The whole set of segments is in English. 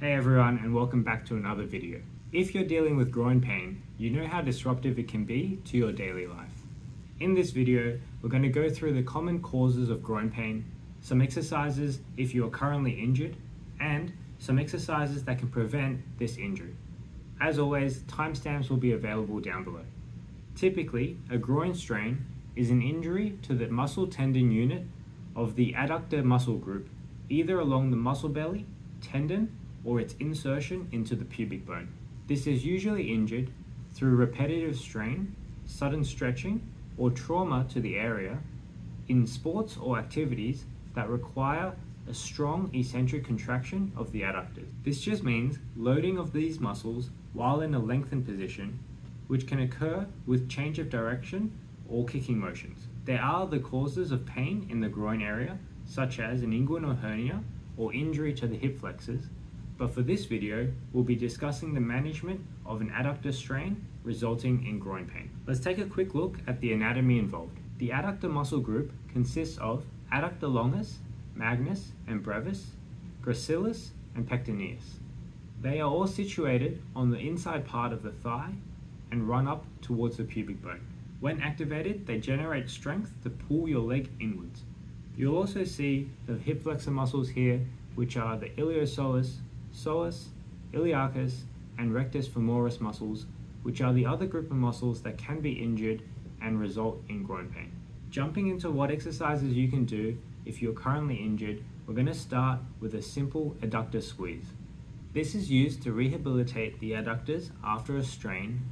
Hey everyone and welcome back to another video. If you're dealing with groin pain, you know how disruptive it can be to your daily life. In this video, we're going to go through the common causes of groin pain, some exercises if you are currently injured, and some exercises that can prevent this injury. As always, timestamps will be available down below. Typically, a groin strain is an injury to the muscle tendon unit of the adductor muscle group, either along the muscle belly, tendon, or its insertion into the pubic bone. This is usually injured through repetitive strain, sudden stretching, or trauma to the area in sports or activities that require a strong eccentric contraction of the adductors. This just means loading of these muscles while in a lengthened position, which can occur with change of direction or kicking motions. There are the causes of pain in the groin area, such as an inguinal hernia or injury to the hip flexors, but for this video, we'll be discussing the management of an adductor strain resulting in groin pain. Let's take a quick look at the anatomy involved. The adductor muscle group consists of adductor longus, magnus and brevis, gracilis and pectineus. They are all situated on the inside part of the thigh and run up towards the pubic bone. When activated, they generate strength to pull your leg inwards. You'll also see the hip flexor muscles here, which are the iliopsoas, psoas, iliacus, and rectus femoris muscles, which are the other group of muscles that can be injured and result in groin pain. Jumping into what exercises you can do if you're currently injured, we're going to start with a simple adductor squeeze. This is used to rehabilitate the adductors after a strain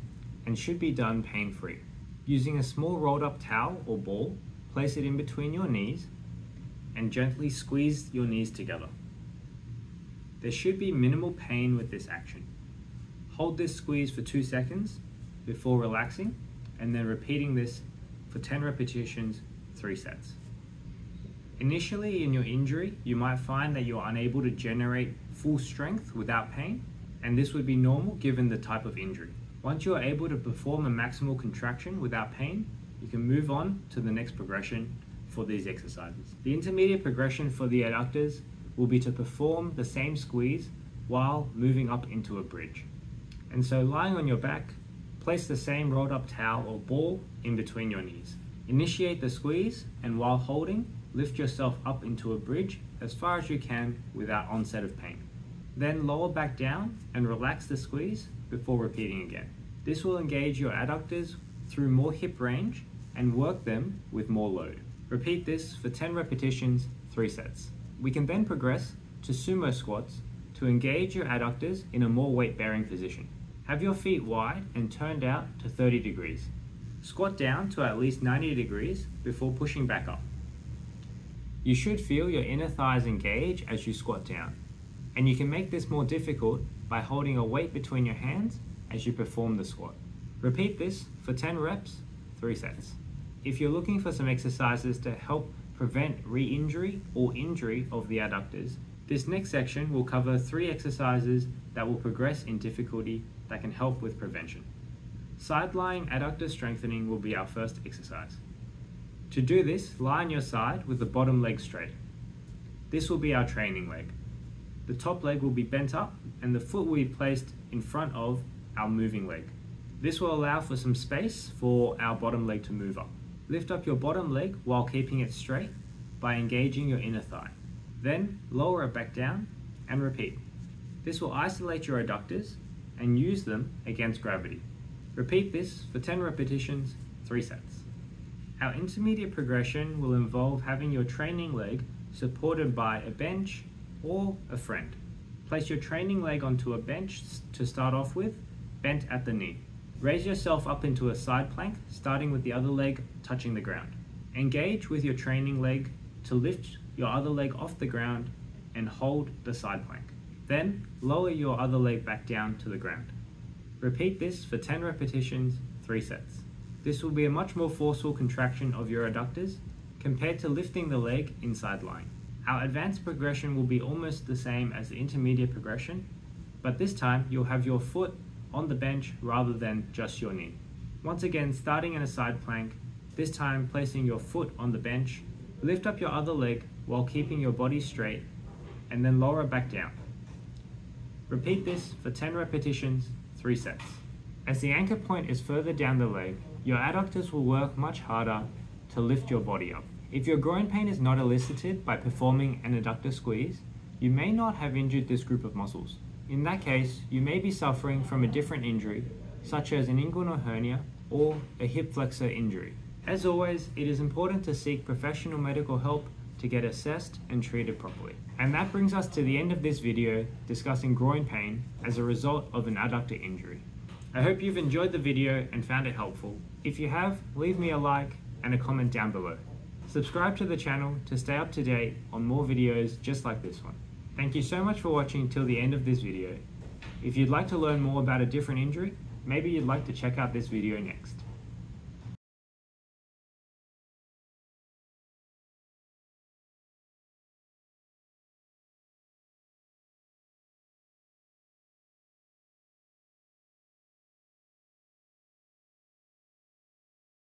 and should be done pain-free. Using a small rolled up towel or ball, place it in between your knees and gently squeeze your knees together. There should be minimal pain with this action. Hold this squeeze for 2 seconds before relaxing and then repeating this for 10 repetitions, 3 sets. Initially in your injury, you might find that you're unable to generate full strength without pain, and this would be normal given the type of injury. Once you are able to perform a maximal contraction without pain, you can move on to the next progression for these exercises. The intermediate progression for the adductors will be to perform the same squeeze while moving up into a bridge. And so lying on your back, place the same rolled up towel or ball in between your knees. Initiate the squeeze and while holding, lift yourself up into a bridge as far as you can without onset of pain. Then lower back down and relax the squeeze before repeating again. This will engage your adductors through more hip range and work them with more load. Repeat this for 10 repetitions, 3 sets. We can then progress to sumo squats to engage your adductors in a more weight bearing position. Have your feet wide and turned out to 30 degrees. Squat down to at least 90 degrees before pushing back up. You should feel your inner thighs engage as you squat down, and you can make this more difficult by holding a weight between your hands as you perform the squat. Repeat this for 10 reps, 3 sets. If you're looking for some exercises to help prevent re-injury or injury of the adductors, this next section will cover three exercises that will progress in difficulty that can help with prevention. Side lying adductor strengthening will be our first exercise. To do this, lie on your side with the bottom leg straight. This will be our training leg. The top leg will be bent up and the foot will be placed in front of our moving leg. This will allow for some space for our bottom leg to move up. Lift up your bottom leg while keeping it straight by engaging your inner thigh. Then lower it back down and repeat. This will isolate your adductors and use them against gravity. Repeat this for 10 repetitions, 3 sets. Our intermediate progression will involve having your training leg supported by a bench or a friend. Place your training leg onto a bench to start off with, bent at the knee. Raise yourself up into a side plank, starting with the other leg touching the ground. Engage with your training leg to lift your other leg off the ground and hold the side plank. Then lower your other leg back down to the ground. Repeat this for 10 repetitions, 3 sets. This will be a much more forceful contraction of your adductors compared to lifting the leg inside lying. Our advanced progression will be almost the same as the intermediate progression, but this time you'll have your foot on the bench rather than just your knee. Once again, starting in a side plank, this time placing your foot on the bench, lift up your other leg while keeping your body straight, and then lower it back down. Repeat this for 10 repetitions, 3 sets. As the anchor point is further down the leg, your adductors will work much harder to lift your body up. If your groin pain is not elicited by performing an adductor squeeze, you may not have injured this group of muscles. In that case, you may be suffering from a different injury, such as an inguinal hernia or a hip flexor injury. As always, it is important to seek professional medical help to get assessed and treated properly. And that brings us to the end of this video discussing groin pain as a result of an adductor injury. I hope you've enjoyed the video and found it helpful. If you have, leave me a like and a comment down below. Subscribe to the channel to stay up to date on more videos just like this one. Thank you so much for watching till the end of this video. If you'd like to learn more about a different injury, maybe you'd like to check out this video next.